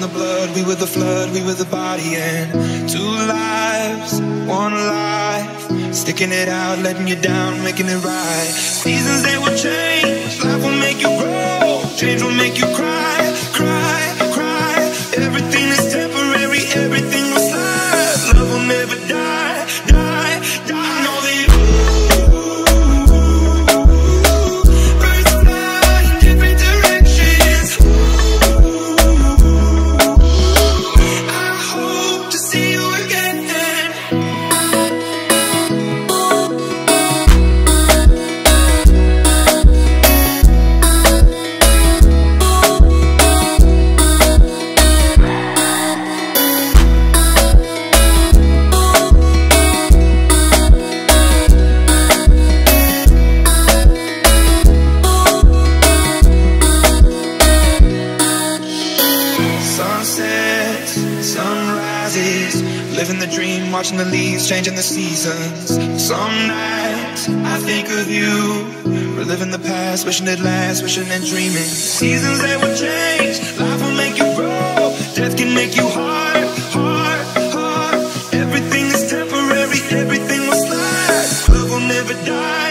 we were the flood, we were the body, and two lives, one life. Sticking it out, letting you down, making it right. Seasons they will change, life will make you grow, change will make you cry, cry, cry. Everything Living the dream, watching the leaves, changing the seasons. Some nights I think of you. Reliving the past, wishing it last, wishing and dreaming. Seasons they will change, life will make you grow. Death can make you hard, hard, hard. Everything is temporary, everything will slide. Love will never die.